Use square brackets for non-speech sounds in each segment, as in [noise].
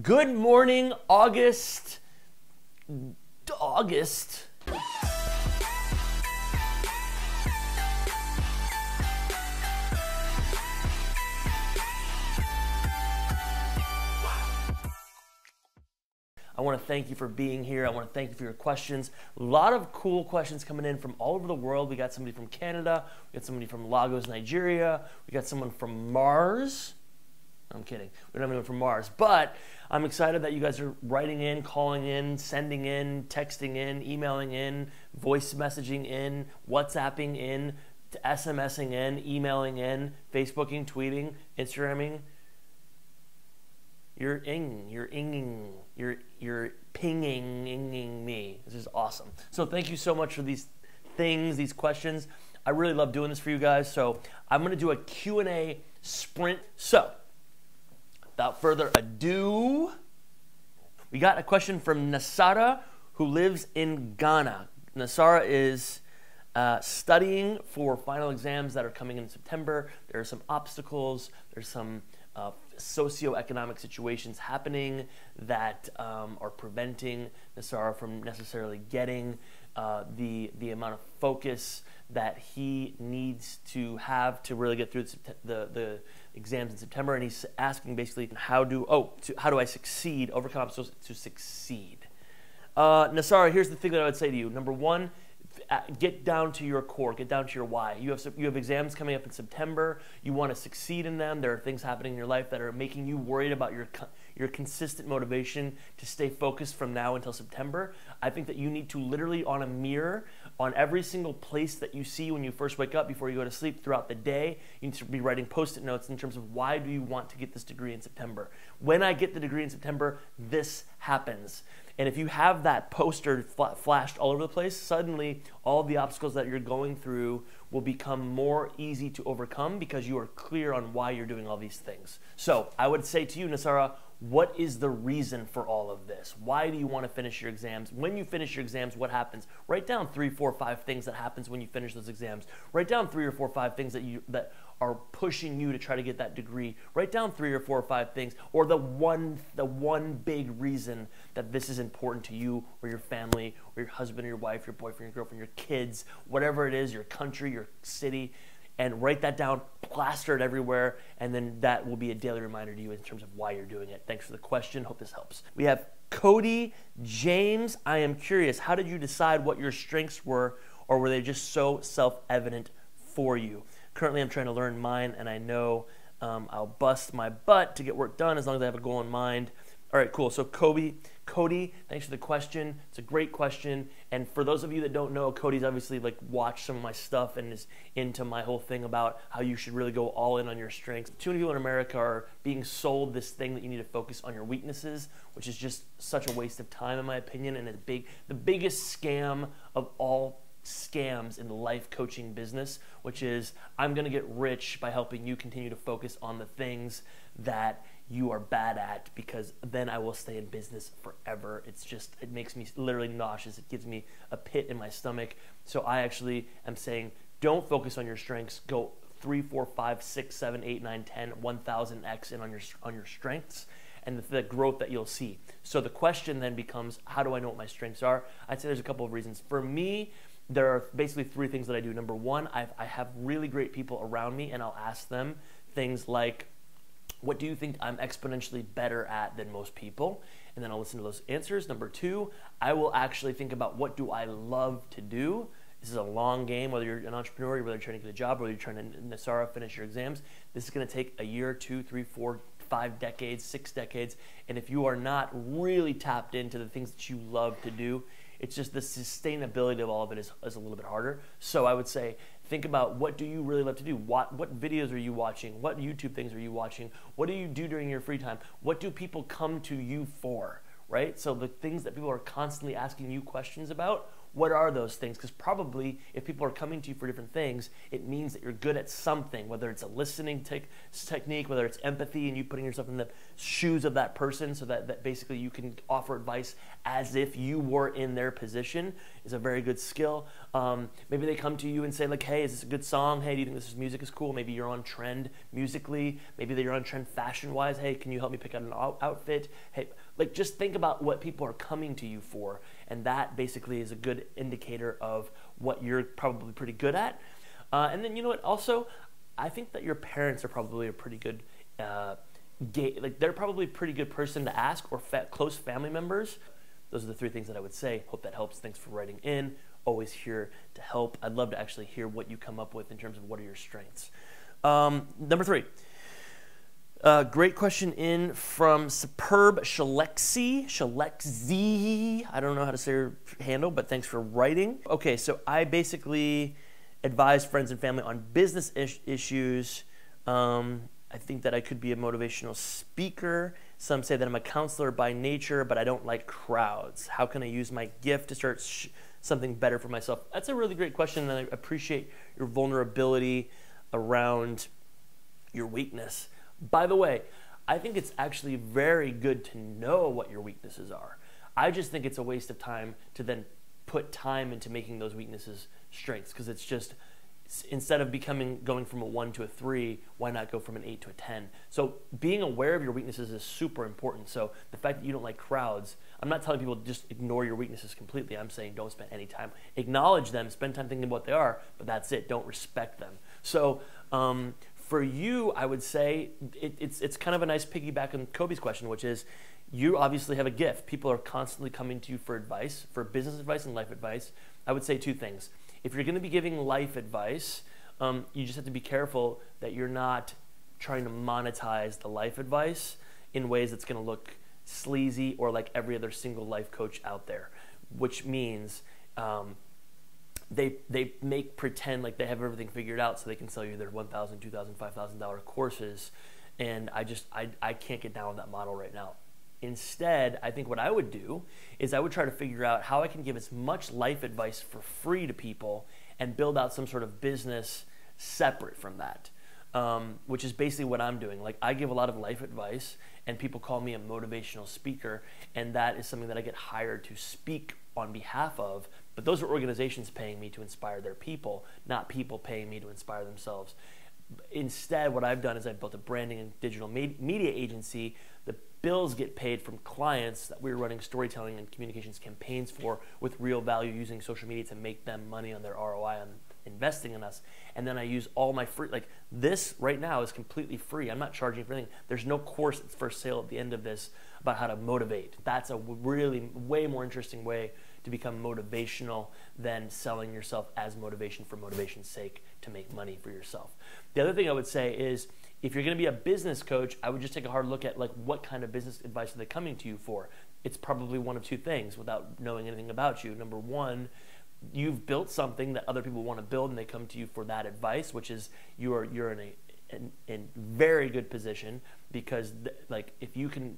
Good morning, August. August. I want to thank you for being here. I want to thank you for your questions. A lot of cool questions coming in from all over the world. We got somebody from Canada, we got somebody from Lagos, Nigeria, we got someone from Mars. I'm kidding. We don't have anyone from Mars. But I'm excited that you guys are writing in, calling in, sending in, texting in, emailing in, voice messaging in, WhatsApping in, SMSing in, emailing in, Facebooking, tweeting, Instagramming. You're ing, you're inging, you're you're pinging, inging me. This is awesome. So thank you so much for these things, these questions. I really love doing this for you guys. So I'm gonna do a Q&A sprint. So without further ado, we got a question from Nasara who lives in Ghana. Nasara is uh, studying for final exams that are coming in September. There are some obstacles, there's some uh, socioeconomic situations happening that um, are preventing Nasara from necessarily getting uh, the, the amount of focus that he needs to have to really get through the, the exams in September. And he's asking basically, how do, oh, to, how do I succeed, overcome obstacles to succeed? Uh, Nasara, here's the thing that I would say to you. Number one, get down to your core, get down to your why. You have you have exams coming up in September. You want to succeed in them. There are things happening in your life that are making you worried about your your consistent motivation to stay focused from now until September. I think that you need to literally on a mirror on every single place that you see when you first wake up before you go to sleep throughout the day. You need to be writing post-it notes in terms of why do you want to get this degree in September. When I get the degree in September, this happens. And if you have that poster flashed all over the place, suddenly all the obstacles that you're going through will become more easy to overcome because you are clear on why you're doing all these things. So I would say to you, Nasara, what is the reason for all of this? Why do you want to finish your exams? When you finish your exams, what happens? Write down three, four, five things that happens when you finish those exams. Write down three or four, five things that you that are pushing you to try to get that degree. Write down three or four or five things, or the one the one big reason that this is important to you or your family or your husband or your wife, your boyfriend, your girlfriend, your kids, whatever it is, your country, your city and write that down, plaster it everywhere, and then that will be a daily reminder to you in terms of why you're doing it. Thanks for the question. Hope this helps. We have Cody James. I am curious, how did you decide what your strengths were, or were they just so self evident for you? Currently, I'm trying to learn mine, and I know um, I'll bust my butt to get work done as long as I have a goal in mind. All right, cool. So Kobe, Cody, thanks for the question. It's a great question. And for those of you that don't know, Cody's obviously like watched some of my stuff and is into my whole thing about how you should really go all in on your strengths. Too many people in America are being sold this thing that you need to focus on your weaknesses, which is just such a waste of time in my opinion and a big the biggest scam of all scams in the life coaching business, which is I'm going to get rich by helping you continue to focus on the things that you are bad at because then I will stay in business forever. It's just, it makes me literally nauseous. It gives me a pit in my stomach. So I actually am saying, don't focus on your strengths. Go three, four, five, six, seven, eight, nine, 10, 1000x in on your, on your strengths and the, the, growth that you'll see. So the question then becomes, how do I know what my strengths are? I'd say there's a couple of reasons. For me, there are basically three things that I do. Number one, I've, I have really great people around me, and I'll ask them things like, what do you think I'm exponentially better at than most people? And then I'll listen to those answers. Number two, I will actually think about what do I love to do. This is a long game, whether you're an entrepreneur, whether you're trying to get a job, whether you're trying to Nasara finish your exams. This is going to take a year, two, three, four, five decades, six decades. And if you are not really tapped into the things that you love to do, it's just the sustainability of all of it is, is a little bit harder. So I would say think about what do you really love to do? What, what videos are you watching? What YouTube things are you watching? What do you do during your free time? What do people come to you for? Right? So the things that people are constantly asking you questions about, what are those things? Because probably if people are coming to you for different things, it means that you're good at something, whether it's a listening te- technique, whether it's empathy and you putting yourself in the shoes of that person so that, that basically you can offer advice as if you were in their position is a very good skill. Um, maybe they come to you and say like, hey, is this a good song? Hey, do you think this music is cool? Maybe you're on trend musically. Maybe you're on trend fashion-wise. Hey, can you help me pick out an outfit? Hey, like just think about what people are coming to you for and that basically is a good indicator of what you're probably pretty good at. Uh, and then you know what? Also, I think that your parents are probably a pretty good. Uh, gay, like they're probably a pretty good person to ask or fa- close family members. Those are the three things that I would say. Hope that helps. Thanks for writing in. Always here to help. I'd love to actually hear what you come up with in terms of what are your strengths. Um, number three, uh, great question in from Superb Shalexi. Shalexi. I don't know how to say her handle, but thanks for writing. Okay, so I basically advise friends and family on business is- issues. Um, I think that I could be a motivational speaker. Some say that I'm a counselor by nature, but I don't like crowds. How can I use my gift to start something better for myself? That's a really great question, and I appreciate your vulnerability around your weakness. By the way, I think it's actually very good to know what your weaknesses are. I just think it's a waste of time to then put time into making those weaknesses strengths because it's just instead of becoming going from a 1 to a 3 why not go from an 8 to a 10 so being aware of your weaknesses is super important. So the fact that you don't like crowds i'm not telling people just ignore your weaknesses completely. I'm saying don't spend any time. Acknowledge them spend time thinking about what they are but that's it. Don't respect them. So um, for you, I would say it, it's, it's kind of a nice piggyback on Kobe's question, which is you obviously have a gift. People are constantly coming to you for advice, for business advice and life advice. I would say two things. If you're going to be giving life advice, um, you just have to be careful that you're not trying to monetize the life advice in ways that's going to look sleazy or like every other single life coach out there, which means um, they they make pretend like they have everything figured out so they can sell you their $1000 $2000 $5000 courses. And i just I, I can't get down with that model right now. Instead i think what i would do is i would try to figure out how i can give as much life advice for free to people and build out some sort of business separate from that um, which is basically what i'm doing. Like i give a lot of life advice and people call me a motivational speaker and that is something that i get hired to speak on behalf of but those are organizations paying me to inspire their people, not people paying me to inspire themselves. Instead, what I've done is I've built a branding and digital media agency. The bills get paid from clients that we're running storytelling and communications campaigns for with real value using social media to make them money on their ROI on investing in us. And then I use all my free, like this right now is completely free. I'm not charging for anything. There's no course that's for sale at the end of this about how to motivate. That's a really way more interesting way to become motivational than selling yourself as motivation for motivation's sake to make money for yourself. The other thing I would say is if you're going to be a business coach, I would just take a hard look at like what kind of business advice are they coming to you for? It's probably one of two things without knowing anything about you. Number one, you've built something that other people want to build and they come to you for that advice, which is you are you're in a in, in very good position because th- like if you can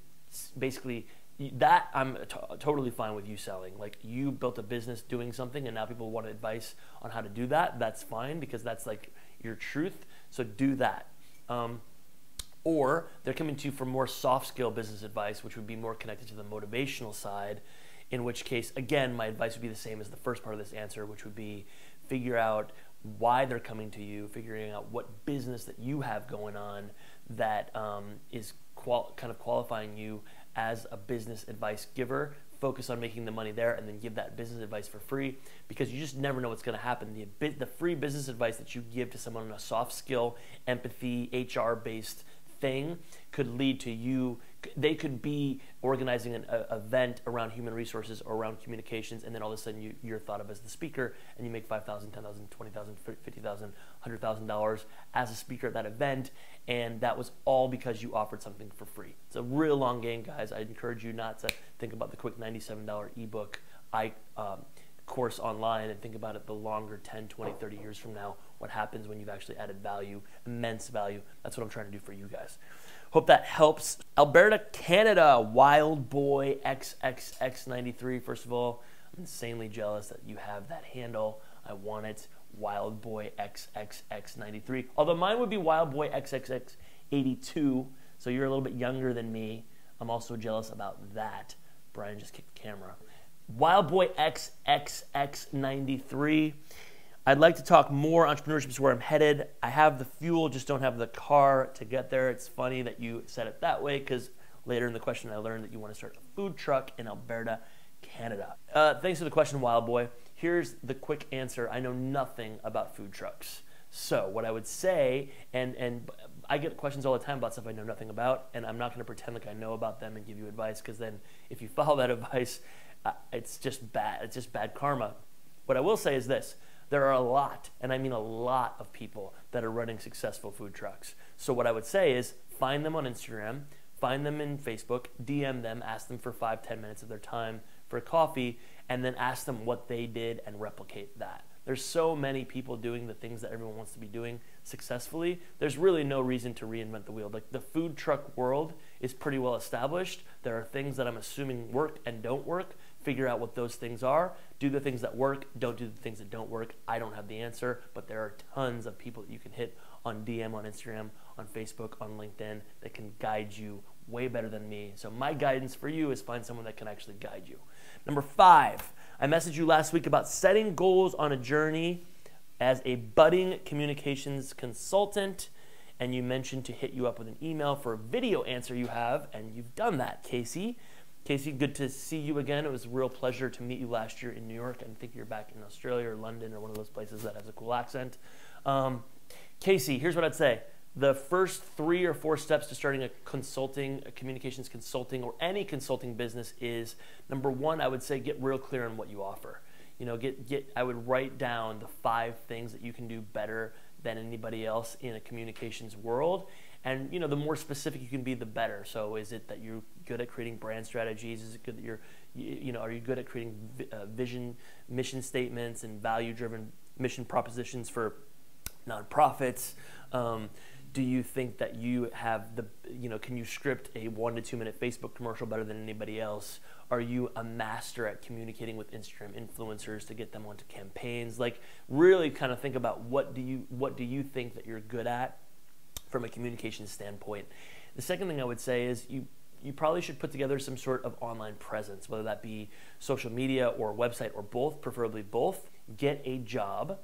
basically that I'm t- totally fine with you selling. Like you built a business doing something, and now people want advice on how to do that. That's fine because that's like your truth. So do that. Um, or they're coming to you for more soft skill business advice, which would be more connected to the motivational side. In which case, again, my advice would be the same as the first part of this answer, which would be figure out why they're coming to you, figuring out what business that you have going on that um, is qual- kind of qualifying you as a business advice giver focus on making the money there and then give that business advice for free because you just never know what's going to happen. The, the free business advice that you give to someone on a soft skill empathy hr based thing could lead to you they could be organizing an a, event around human resources or around communications and then all of a sudden you, you're thought of as the speaker and you make 5000 10000 20000 50000 $100000 as a speaker at that event and that was all because you offered something for free. It's a real long game guys. I encourage you not to think about the quick $97 ebook i um, course online and think about it the longer 10 20 30 years from now what happens when you've actually added value immense value that's what i'm trying to do for you guys hope that helps alberta canada wild boy xxx93 first of all I'm insanely jealous that you have that handle. I want it. Wild Boy XXX93. Although mine would be Wild Boy XXX82, so you're a little bit younger than me. I'm also jealous about that. Brian just kicked the camera. WildBoyXXX93. I'd like to talk more entrepreneurship is where I'm headed. I have the fuel, just don't have the car to get there. It's funny that you said it that way because later in the question I learned that you want to start a food truck in Alberta, Canada. Uh, thanks for the question, Wild Boy. Here's the quick answer. I know nothing about food trucks. So what I would say, and and I get questions all the time about stuff I know nothing about, and I'm not going to pretend like I know about them and give you advice because then if you [laughs] follow that advice, uh, it's just bad. It's just bad karma. What I will say is this: there are a lot, and I mean a lot of people that are running successful food trucks. So what I would say is find them on Instagram, find them in Facebook, DM them, ask them for five, ten minutes of their time for coffee, and then ask them what they did and replicate that. There's so many people doing the things that everyone wants to be doing successfully. There's really no reason to reinvent the wheel. Like the food truck world is pretty well established. There are things that I'm assuming work and don't work. Figure out what those things are. Do the things that work. Don't do the things that don't work. I don't have the answer, but there are tons of people that you can hit on DM, on Instagram, on Facebook, on LinkedIn that can guide you way better than me. So my guidance for you is find someone that can actually guide you. Number five, I messaged you last week about setting goals on a journey as a budding communications consultant. And you mentioned to hit you up with an email for a video answer you have, and you've done that, Casey. Casey, good to see you again. It was a real pleasure to meet you last year in New York. I think you're back in Australia or London or one of those places that has a cool accent. Um, Casey, here's what I'd say the first three or four steps to starting a consulting, a communications consulting, or any consulting business is number one, I would say get real clear on what you offer. You know, get get I would write down the five things that you can do better than anybody else in a communications world. And you know, the more specific you can be, the better. So, is it that you're good at creating brand strategies? Is it good that you're, you know, are you good at creating uh, vision, mission statements, and value-driven mission propositions for nonprofits? Um, do you think that you have the you know can you script a one to two minute facebook commercial better than anybody else are you a master at communicating with instagram influencers to get them onto campaigns like really kind of think about what do you what do you think that you're good at from a communication standpoint the second thing i would say is you you probably should put together some sort of online presence whether that be social media or website or both preferably both. Get a job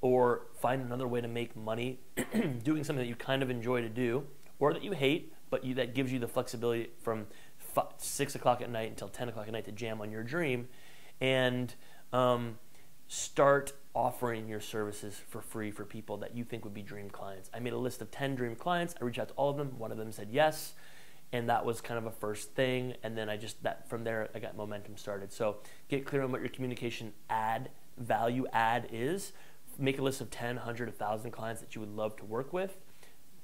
or find another way to make money [clears throat] doing something that you kind of enjoy to do or that you hate, but you, that gives you the flexibility from f- 6 o'clock at night until 10 o'clock at night to jam on your dream. And um, start offering your services for free for people that you think would be dream clients. I made a list of 10 dream clients. I reached out to all of them. One of them said yes. And that was kind of a first thing. And then I just, that from there, I got momentum started. So get clear on what your communication add, value add is make a list of 10, 100, 1,000 clients that you would love to work with.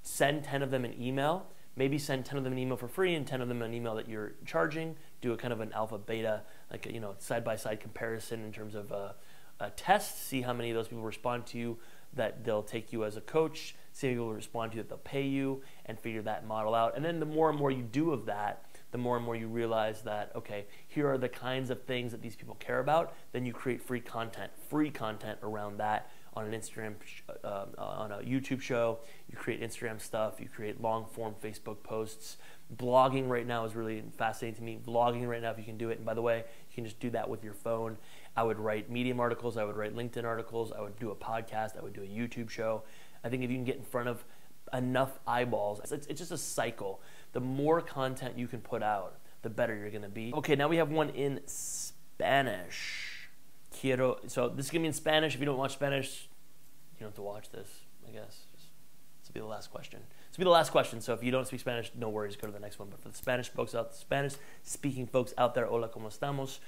Send 10 of them an email. Maybe send 10 of them an email for free and 10 of them an email that you're charging. Do a kind of an alpha beta, like a, you know, side by side comparison in terms of a, a test. See how many of those people respond to you that they'll take you as a coach. See how people respond to you that they'll pay you and figure that model out. And then the more and more you do of that, the more and more you realize that, okay, here are the kinds of things that these people care about. Then you create free content, free content around that on an Instagram, uh, uh, on a YouTube show. You create Instagram stuff. You create long form Facebook posts. Blogging right now is really fascinating to me. Vlogging right now, if you can do it. And by the way, you can just do that with your phone. I would write Medium articles. I would write LinkedIn articles. I would do a podcast. I would do a YouTube show. I think if you can get in front of enough eyeballs, it's, it's just a cycle. The more content you can put out, the better you're going to be. Okay, now we have one in Spanish. Quiero. So this is gonna be in Spanish. If you don't watch Spanish, you don't have to watch this. I guess. This will be the last question. This will be the last question. So if you don't speak Spanish, no worries. Go to the next one. But for the Spanish folks out, Spanish speaking folks out there, hola, cómo estamos.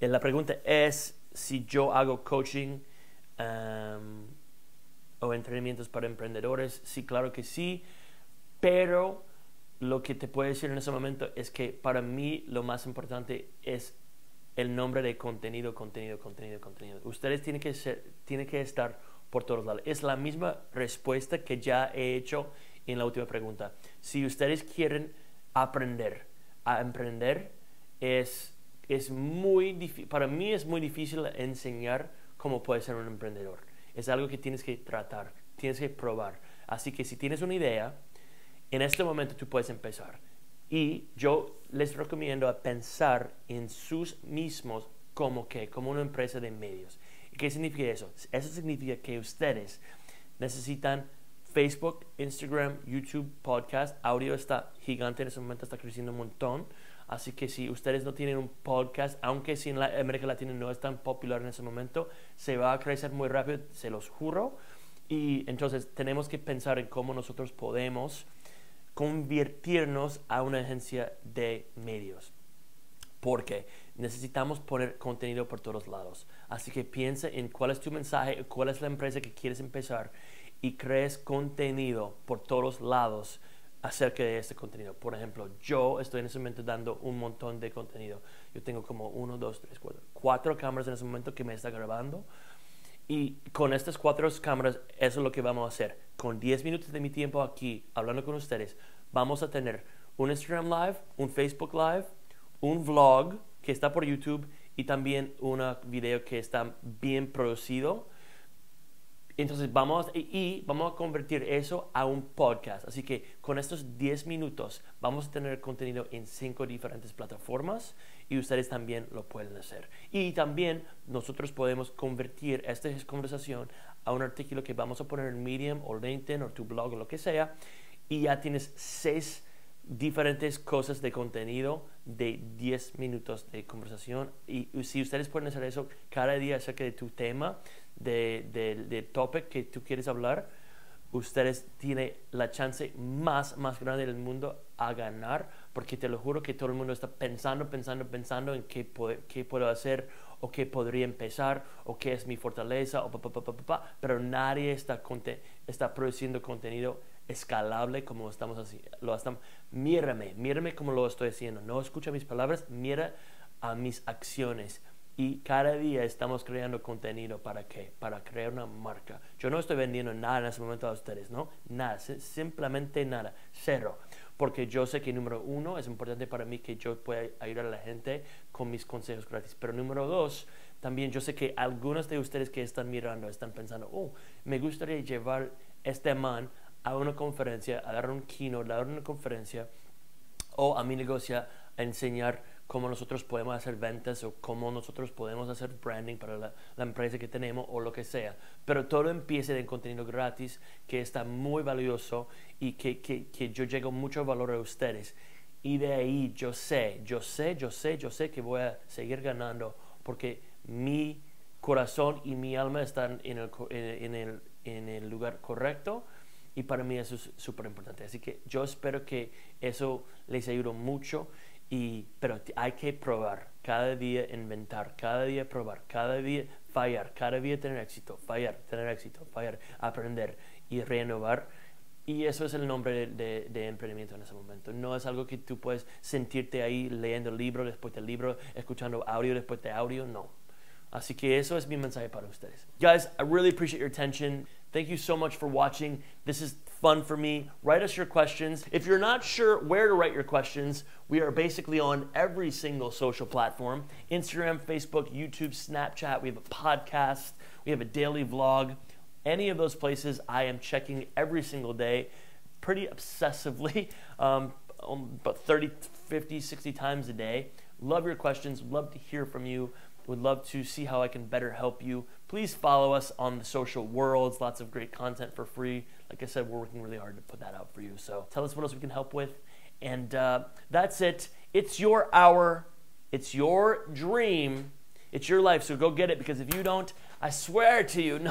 Eh, la pregunta es si yo hago coaching um, o entrenamientos para emprendedores. Sí, claro que sí. Pero lo que te puedo decir en ese momento es que para mí lo más importante es el nombre de contenido, contenido, contenido, contenido. Ustedes tienen que, ser, tienen que estar por todos lados. Es la misma respuesta que ya he hecho en la última pregunta. Si ustedes quieren aprender a emprender, es es muy difícil, para mí es muy difícil enseñar cómo puedes ser un emprendedor. Es algo que tienes que tratar, tienes que probar. Así que si tienes una idea, en este momento tú puedes empezar. Y yo les recomiendo a pensar en sus mismos como que, como una empresa de medios. ¿Qué significa eso? Eso significa que ustedes necesitan Facebook, Instagram, YouTube, podcast. Audio está gigante en ese momento, está creciendo un montón. Así que si ustedes no tienen un podcast, aunque si en la América Latina no es tan popular en ese momento, se va a crecer muy rápido, se los juro. Y entonces tenemos que pensar en cómo nosotros podemos convertirnos a una agencia de medios. Porque necesitamos poner contenido por todos lados. Así que piensa en cuál es tu mensaje, cuál es la empresa que quieres empezar y crees contenido por todos lados acerca de este contenido. Por ejemplo, yo estoy en ese momento dando un montón de contenido. Yo tengo como uno, dos, tres, cuatro, cuatro cámaras en ese momento que me está grabando. Y con estas cuatro cámaras, eso es lo que vamos a hacer. Con 10 minutos de mi tiempo aquí, hablando con ustedes, vamos a tener un Instagram Live, un Facebook Live, un vlog que está por YouTube y también un video que está bien producido entonces vamos y vamos a convertir eso a un podcast. Así que con estos 10 minutos vamos a tener contenido en cinco diferentes plataformas y ustedes también lo pueden hacer. Y también nosotros podemos convertir esta conversación a un artículo que vamos a poner en Medium o LinkedIn o tu blog o lo que sea y ya tienes seis diferentes cosas de contenido de 10 minutos de conversación y si ustedes pueden hacer eso cada día acerca de tu tema de, de, de topic que tú quieres hablar, ustedes tienen la chance más, más grande del mundo a ganar, porque te lo juro que todo el mundo está pensando, pensando, pensando en qué, qué puedo hacer, o qué podría empezar, o qué es mi fortaleza, o pa, pa, pa, pero nadie está, está produciendo contenido escalable como estamos haciendo. Lo estamos, mírame, mírame como lo estoy haciendo. No escucha mis palabras, mira a mis acciones y cada día estamos creando contenido para qué? Para crear una marca. Yo no estoy vendiendo nada en ese momento a ustedes, ¿no? Nada, simplemente nada, cero. Porque yo sé que número uno es importante para mí que yo pueda ayudar a la gente con mis consejos gratis. Pero número dos, también yo sé que algunos de ustedes que están mirando están pensando, oh, me gustaría llevar este man a una conferencia, a dar un keynote, a dar una conferencia o a mi negocio a enseñar cómo nosotros podemos hacer ventas o cómo nosotros podemos hacer branding para la, empresa que tenemos o lo que sea. Pero todo empieza en contenido gratis que está muy valioso y que, que, que yo llego mucho valor a ustedes. Y de ahí yo sé, yo sé, yo sé, yo sé que voy a seguir ganando porque mi corazón y mi alma están en el, en el, en el lugar correcto y para mí eso es súper importante. Así que yo espero que eso les ayude mucho. Y, pero hay que probar, cada día inventar, cada día probar, cada día fallar, cada día tener éxito, fallar, tener éxito, fallar, aprender y renovar. Y eso es el nombre de, de, emprendimiento en ese momento. No es algo que tú puedes sentirte ahí leyendo libro después del libro, escuchando audio después de audio, no. Así que eso es mi mensaje para ustedes. Guys, I really appreciate your attention. Thank you so much for watching. This is fun for me. Write us your questions. If you're not sure where to write your questions, we are basically on every single social platform Instagram, Facebook, YouTube, Snapchat. We have a podcast, we have a daily vlog. Any of those places, I am checking every single day, pretty obsessively, [laughs] um, about 30, 50, 60 times a day. Love your questions, love to hear from you. Would love to see how I can better help you. Please follow us on the social worlds. Lots of great content for free. Like I said, we're working really hard to put that out for you. So tell us what else we can help with. And uh, that's it. It's your hour. It's your dream. It's your life. So go get it because if you don't, I swear to you, [laughs] no.